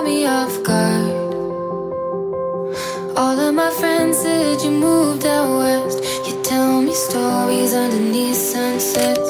caught me off guard. All of my friends said you moved out west. You tell me stories underneath sunsets.